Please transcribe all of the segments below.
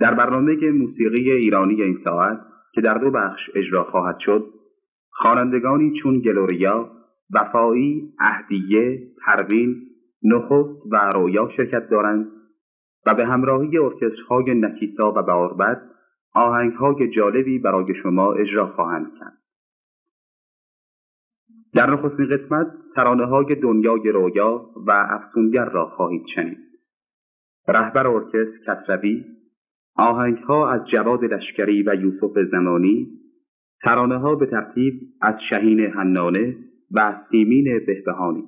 در برنامه موسیقی ایرانی این ساعت که در دو بخش اجرا خواهد شد خوانندگانی چون گلوریا وفایی اهدیه پروین نخست و رویا شرکت دارند و به همراهی ارکسترهای نکیسا و باربد آهنگهای جالبی برای شما اجرا خواهند کرد. در نخستین قسمت ترانه های دنیای رویا و افسونگر را خواهید شنید. رهبر ارکستر کسروی آهنگ ها از جواد لشکری و یوسف زمانی ترانه ها به ترتیب از شهین حنانه و سیمین بهبهانی.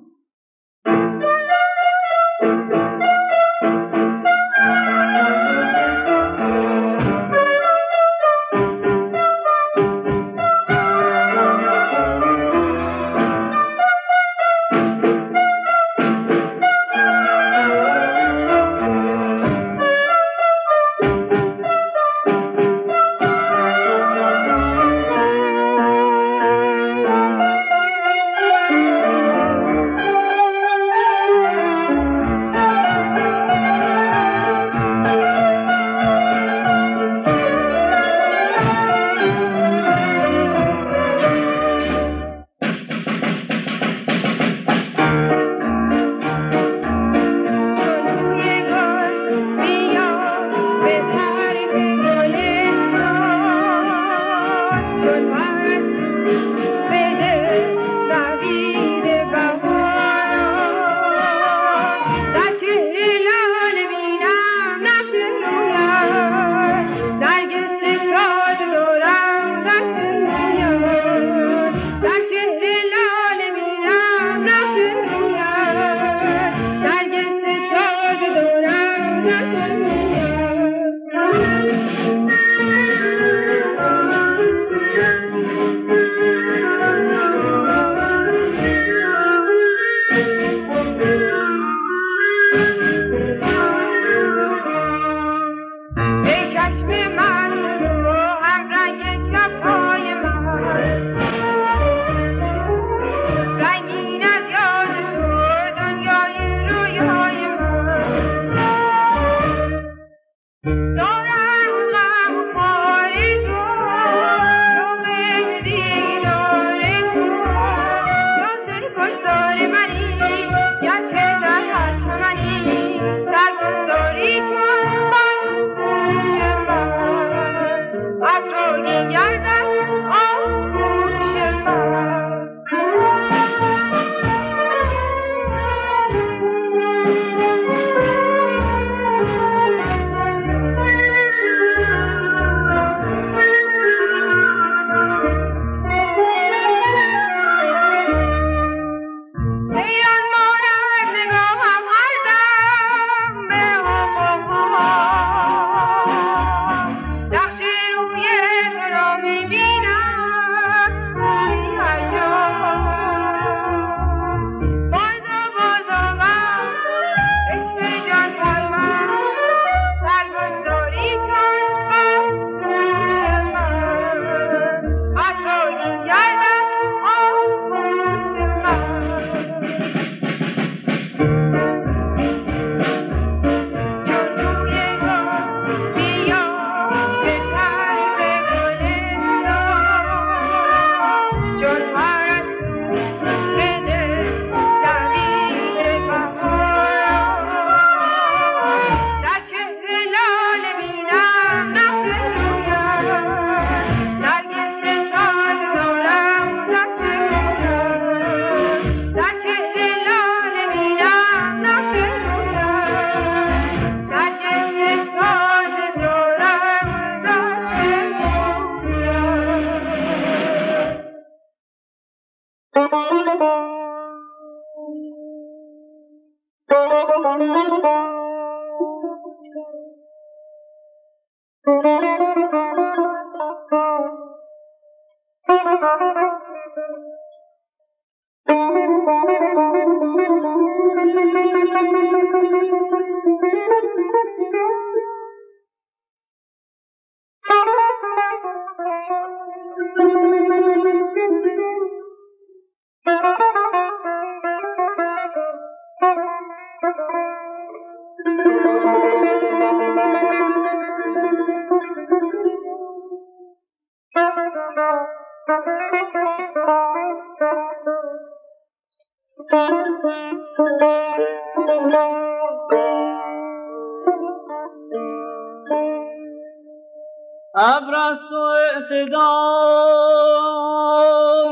ابرست و اعتدال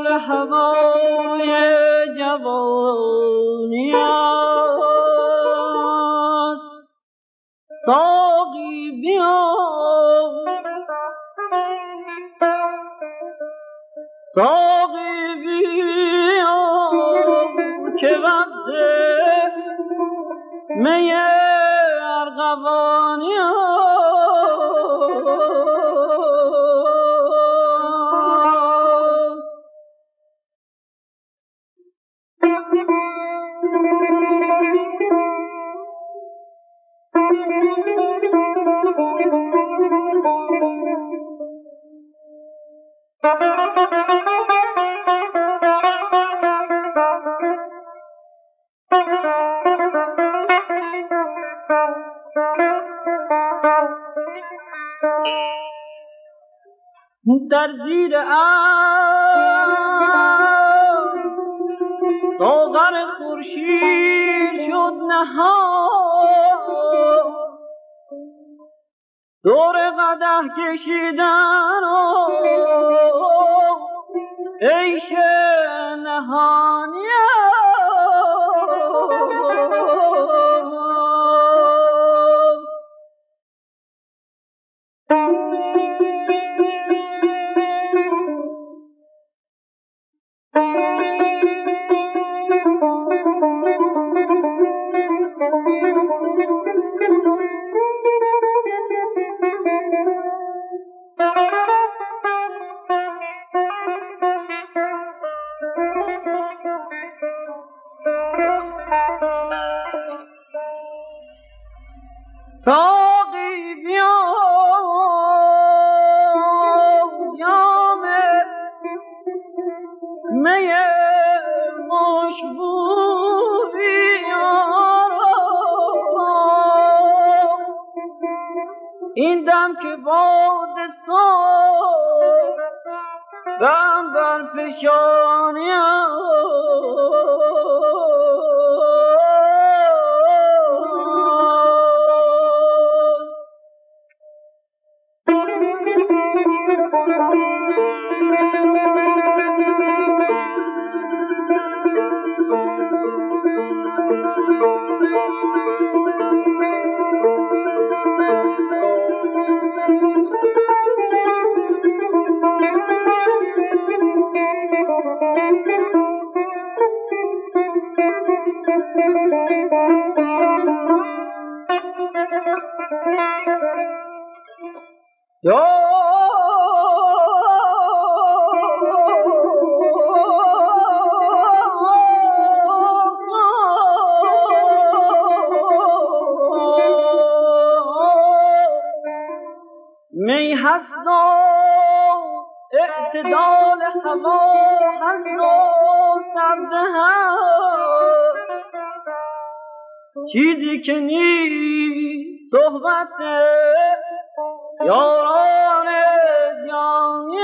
هوای جوانی است ساقی بیا ساقی بیا که وقت می ارغوانی در زیر ساغر خورشید شد نهان دور قده کشیدن عیش نهانی این دم که باد صبح غم بر فشانیم می هست اعتدال هوا هست و سبزه هست چیزی که نیست صحبت یاران جانی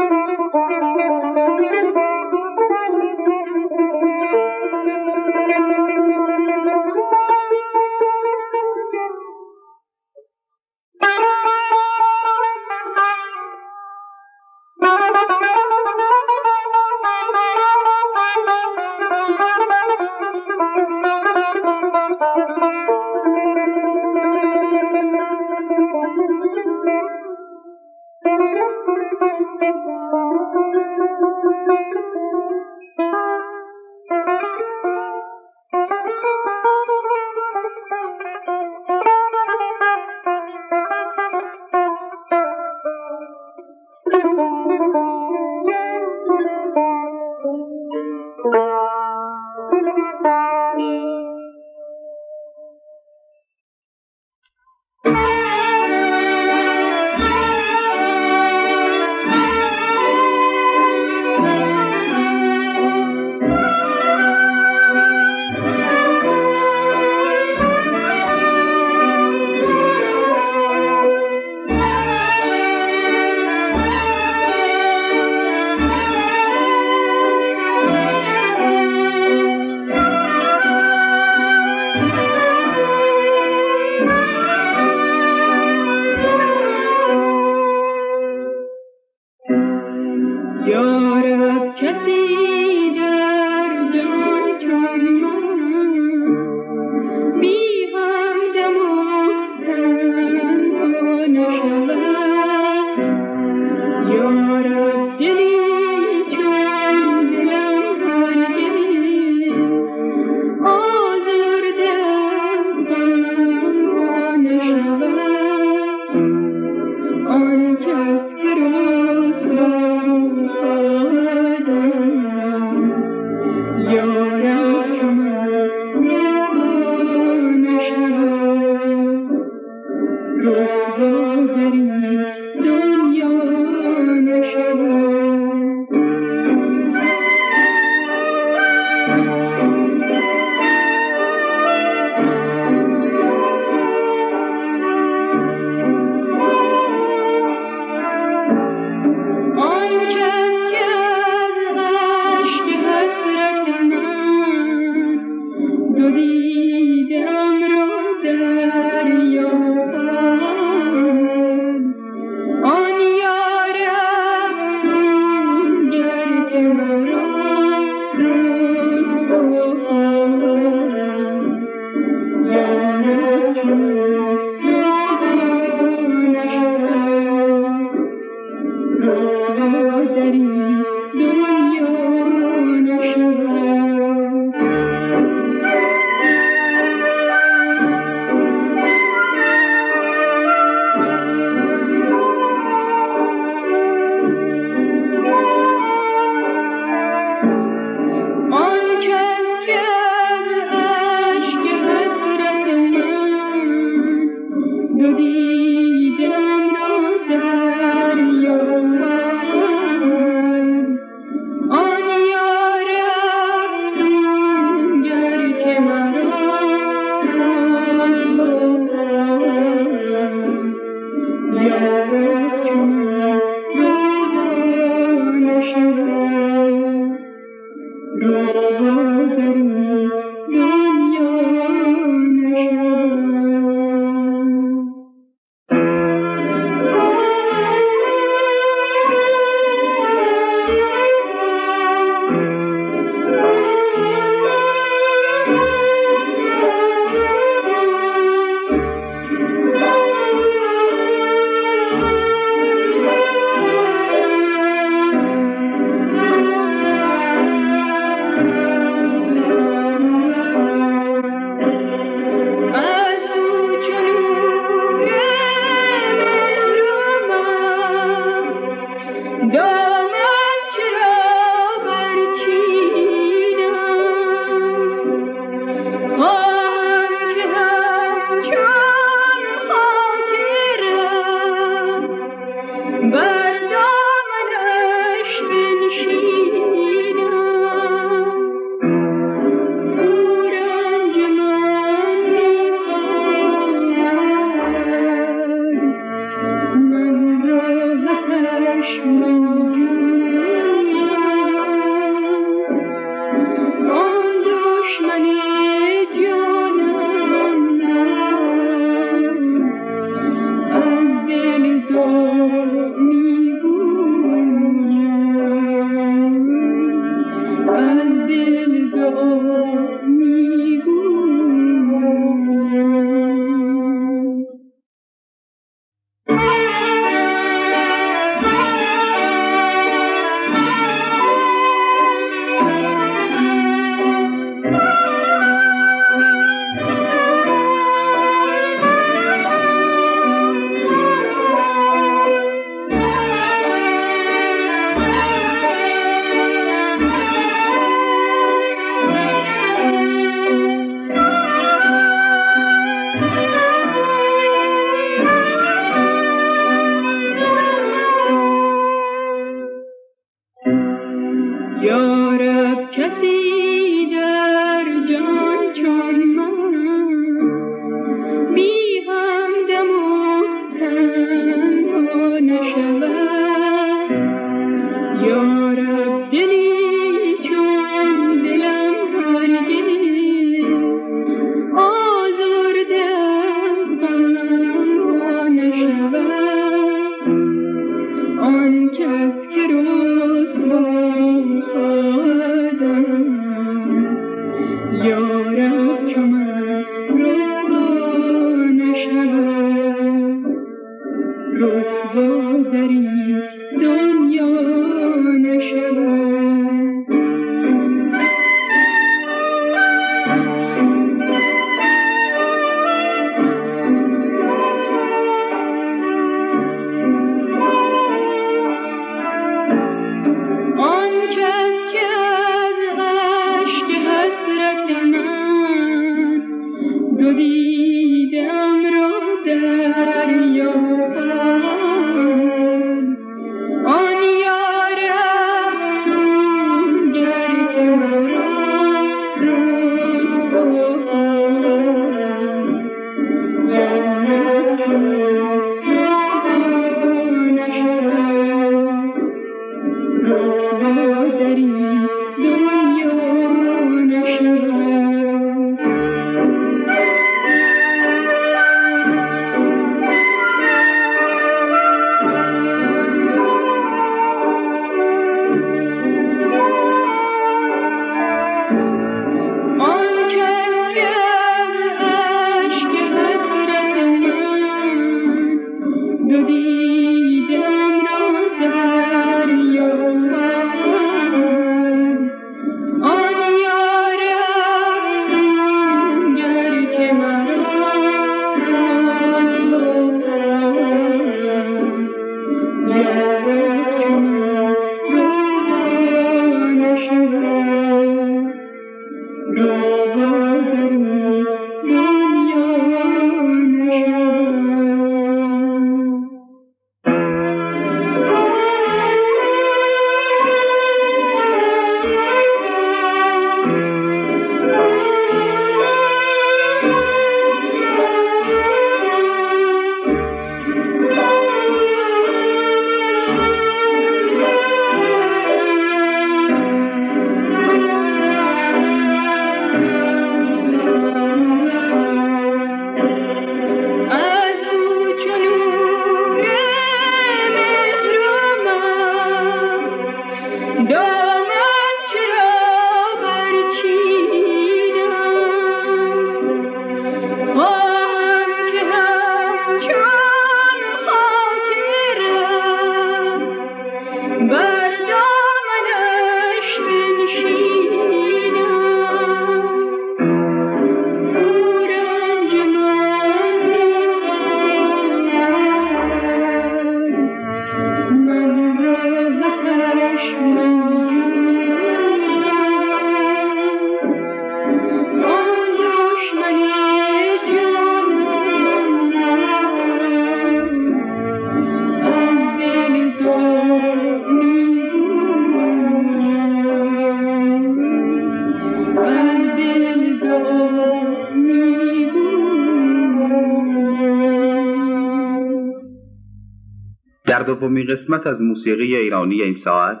دومین قسمت از موسیقی ایرانی این ساعت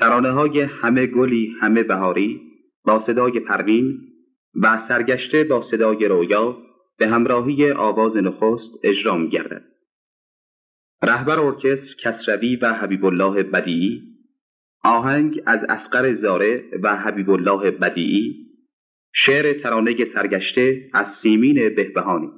ترانه های همه گلی همه بهاری با صدای پروین و سرگشته با صدای رویا به همراهی آواز نخست اجرا می گردد. رهبر ارکستر کسروی و حبیب الله بدیعی آهنگ از اسقر زاره و حبیب الله بدیعی شعر ترانه سرگشته از سیمین بهبهانی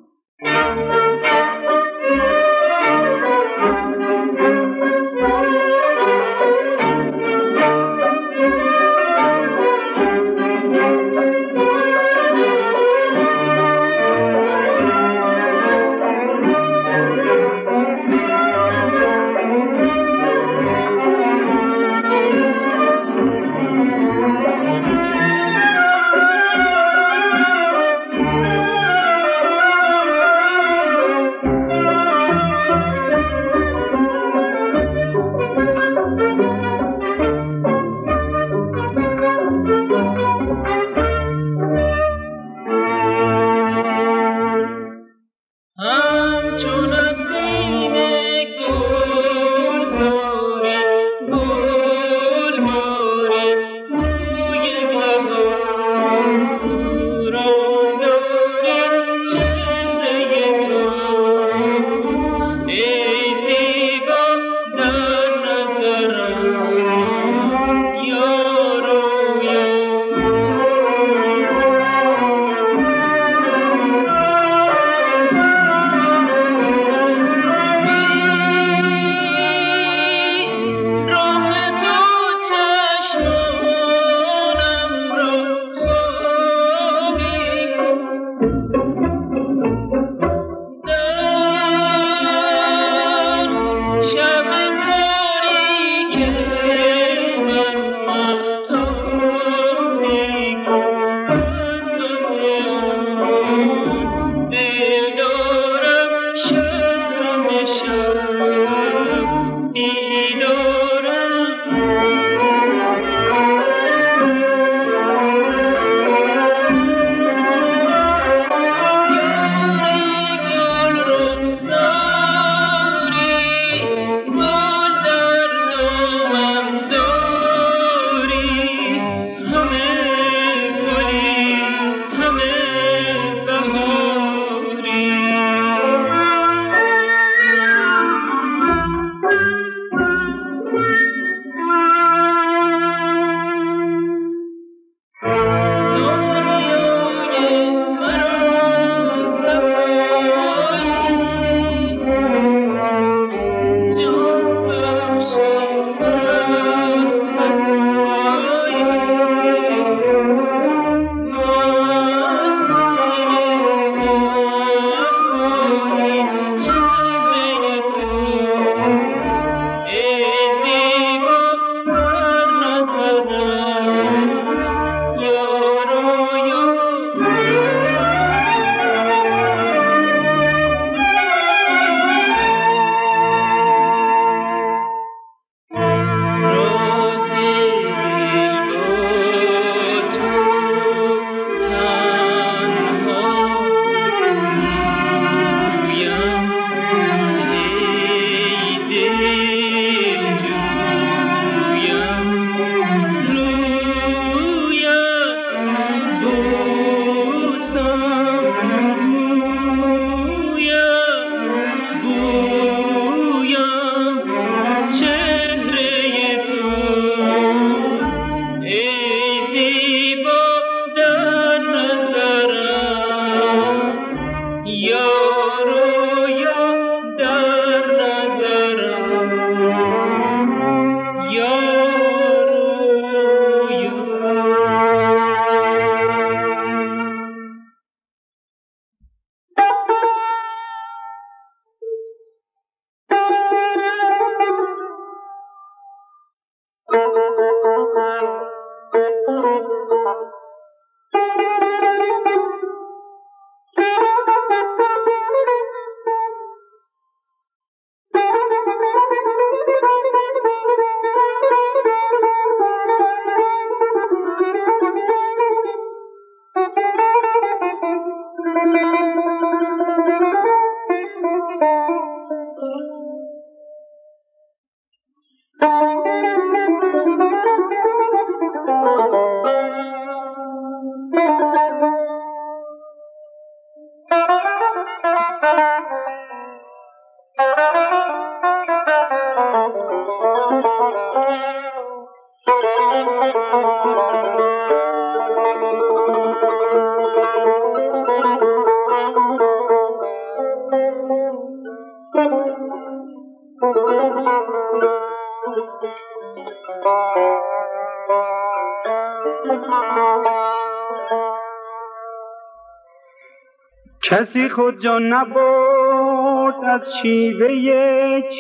کسی خود جا نبود از شیوه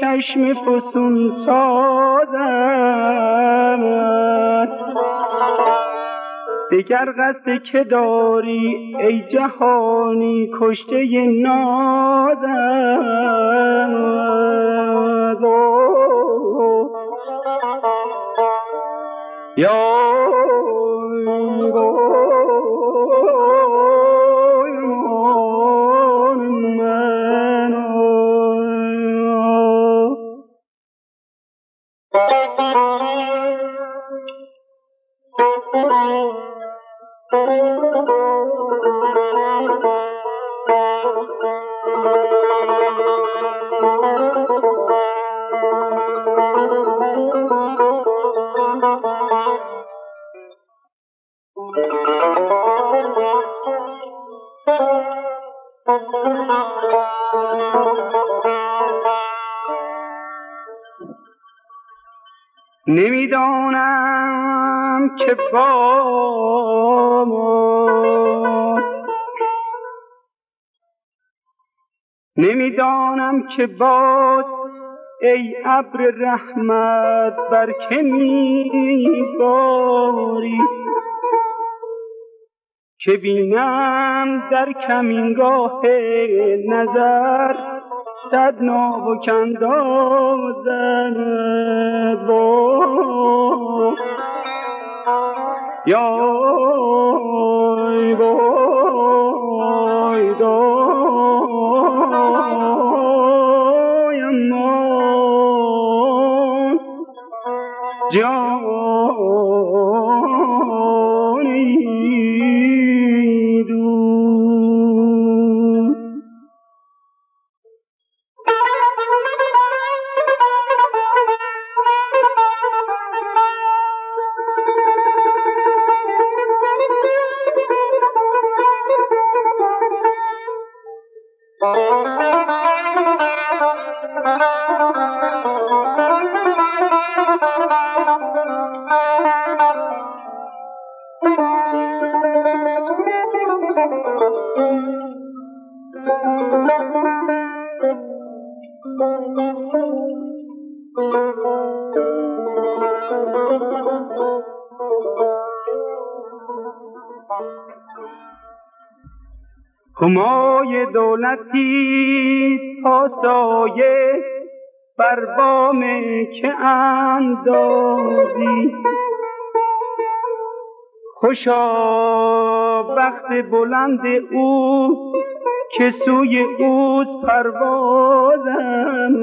چشم فسون سازد. دگر قصد که داری ای جهانی کشته نازد. یا که باد ای ابر رحمت بر که میباری؟ که بینم در کمینگاه نظر صد ناوک اندازد یا همای خوشا وقت بلند او که سوی اوز پروازم.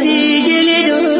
به